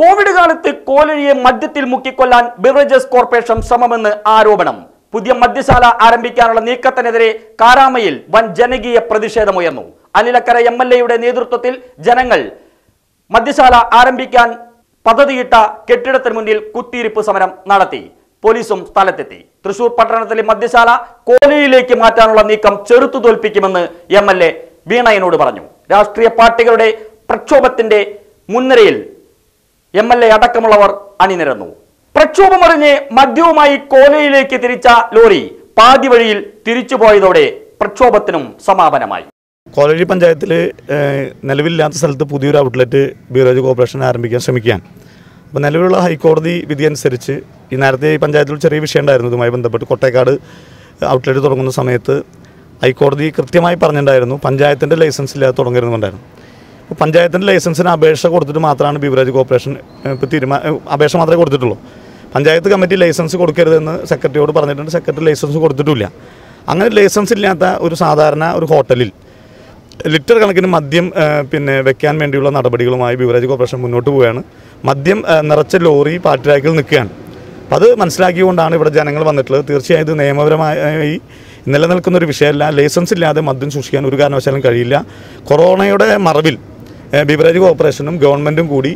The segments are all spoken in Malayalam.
കോവിഡ് കാലത്ത് കോലഴിയെ മദ്യത്തിൽ മുക്കിക്കൊല്ലാൻ ബിവറേജസ് കോർപ്പറേഷൻ ശ്രമമെന്ന് ആരോപണം. പുതിയ മദ്യശാല ആരംഭിക്കാനുള്ള നീക്കത്തിനെതിരെ കാരാമയിൽ വൻ ജനകീയ പ്രതിഷേധമുയർന്നു. അനിലക്കര എം എൽ എയുടെ നേതൃത്വത്തിൽ ജനങ്ങൾ മദ്യശാല ആരംഭിക്കാൻ പദ്ധതിയിട്ട കെട്ടിടത്തിന് മുന്നിൽ കുത്തിയിരിപ്പ് സമരം നടത്തി. പോലീസും സ്ഥലത്തെത്തി. തൃശൂർ പട്ടണത്തിലെ മദ്യശാല കോലയിലേക്ക് മാറ്റാനുള്ള നീക്കം ചെറുത്തു തോൽപ്പിക്കുമെന്ന് എം എൽ എ വീണയനോട് പറഞ്ഞു. രാഷ്ട്രീയ പാർട്ടികളുടെ പ്രക്ഷോഭത്തിന്റെ മുൻനിരയിൽ എം എൽ എ അടക്കമുള്ളവർ അണിനിരന്നു. പ്രക്ഷോഭമറിഞ്ഞ് മദ്യവുമായി കോലയിലേക്ക് തിരിച്ച ലോറി പാതി വഴിയിൽ തിരിച്ചുപോയതോടെ പ്രക്ഷോഭത്തിനും സമാപനമായി. കോലഴി പഞ്ചായത്തിൽ നിലവിലില്ലാത്ത സ്ഥലത്ത് പുതിയൊരു ഔട്ട്ലെറ്റ് ബീറേജ് കോർപ്പറേഷൻ ആരംഭിക്കാൻ ശ്രമിക്കുകയാണ്. അപ്പോൾ നിലവിലുള്ള ഹൈക്കോടതി വിധി അനുസരിച്ച് ഈ നേരത്തെ ഈ പഞ്ചായത്തിൽ ചെറിയ വിഷയം ഉണ്ടായിരുന്നു. ഇതുമായി ബന്ധപ്പെട്ട് കൊട്ടേക്കാട് ഔട്ട്ലെറ്റ് തുടങ്ങുന്ന സമയത്ത് ഹൈക്കോടതി കൃത്യമായി പറഞ്ഞിട്ടുണ്ടായിരുന്നു. പഞ്ചായത്തിന്റെ ലൈസൻസ് ഇല്ലാതെ തുടങ്ങരുന്നുണ്ടായിരുന്നു അപ്പോൾ പഞ്ചായത്തിന്റെ ലൈസൻസിന് അപേക്ഷ കൊടുത്തിട്ട് മാത്രമാണ് ബീവറേജ് കോർപ്പറേഷൻ ഇപ്പോൾ തീരുമാനം അപേക്ഷ മാത്രമേ കൊടുത്തിട്ടുള്ളൂ. പഞ്ചായത്ത് കമ്മിറ്റി ലൈസൻസ് കൊടുക്കരുതെന്ന് സെക്രട്ടറിയോട് പറഞ്ഞിട്ടുണ്ട്. സെക്രട്ടറി ലൈസൻസ് കൊടുത്തിട്ടില്ല അങ്ങനെ ലൈസൻസ് ഇല്ലാത്ത ഒരു സാധാരണ ഒരു ഹോട്ടലിൽ ലിറ്റർ കണക്കിന് മദ്യം പിന്നെ വെക്കാൻ വേണ്ടിയുള്ള നടപടികളുമായി ബിവറേജ് കോർപ്പറേഷൻ മുന്നോട്ട് പോവുകയാണ്. മദ്യം നിറച്ച ലോറി പാട്ടിരാക്കിൽ നിൽക്കുകയാണ്. അപ്പം അത് മനസ്സിലാക്കിയുകൊണ്ടാണ് ഇവിടെ ജനങ്ങൾ വന്നിട്ടുള്ളത്. തീർച്ചയായും ഇത് നിയമപരമായി നിലനിൽക്കുന്ന ഒരു വിഷയമല്ല. ലൈസൻസ് ഇല്ലാതെ മദ്യം സൂക്ഷിക്കാൻ ഒരു കാരണവശാലും കഴിയില്ല. കൊറോണയുടെ മറവിൽ ബിവറേജ് കോർപ്പറേഷനും ഗവൺമെന്റും കൂടി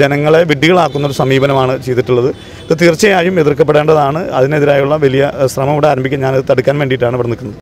ജനങ്ങളെ വിഡ്ഢികളാക്കുന്ന ഒരു സമീപനമാണ് ചെയ്തിട്ടുള്ളത്. ഇത് തീർച്ചയായും എതിർക്കപ്പെടേണ്ടതാണ്. അതിനെതിരായുള്ള വലിയ ശ്രമം ഇവിടെ ആരംഭിക്കാൻ ഞാനത് തടുക്കാൻ വേണ്ടിയിട്ടാണ് ഇവിടെ നിൽക്കുന്നത്.